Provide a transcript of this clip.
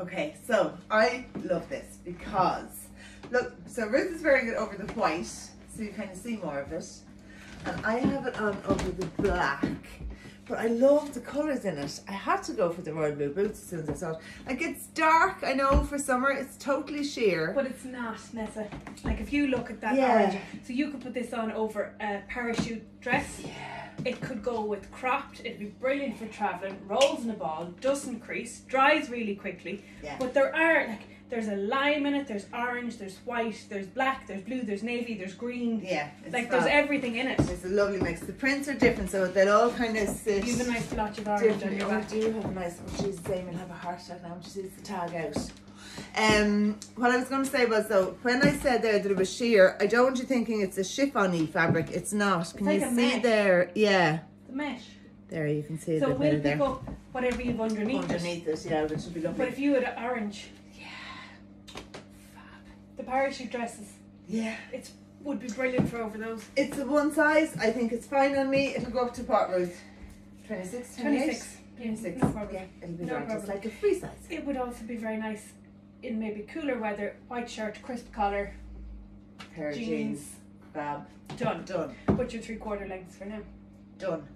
Okay, so I love this because look, so Ruth is wearing it over the white, so you kind of see more of it, and I have it on over the black. But I love the colours in it. I had to go for the royal blue boots as soon as I saw it. Like it's dark, I know for summer, it's totally sheer. But it's not, Nessa. Like if you look at that Yeah. orange, so you could put this on over a parachute dress. Yeah. It could go with cropped. It'd be brilliant for traveling. Rolls in a ball, doesn't crease, dries really quickly. Yeah. But there are like there's a lime in it. There's orange. There's white. There's black. There's blue. There's navy. There's green. Yeah. It's Like fab. there's everything in it. It's a lovely mix. The prints are different, so they'll all kind of sit. You have a nice blotch of orange on your Oh, I back. do have a nice. Oh, she's Damien have a heart attack now. She sees the tag out. Um, what I was going to say was though, when I said there that it was sheer, I don't want you thinking it's a chiffon fabric. It's not. Can like you a see mesh. there? Yeah, The mesh. there you can see it. So we'll pick there. up whatever you've underneath. Underneath it, yeah, which would be lovely. But if you had orange, the parachute dresses, yeah, it's would be brilliant for over those. it's a one size. I think it's fine on me. It'll go up to pot Ruth. 26, 28? 26. 26. No problem. Yeah, it'll be No right. It's problem. like a free size. It would also be very nice in maybe cooler weather, white shirt, crisp collar, Pair of jeans, jeans. Fab. done. Done. Put your three quarter lengths for now. Done.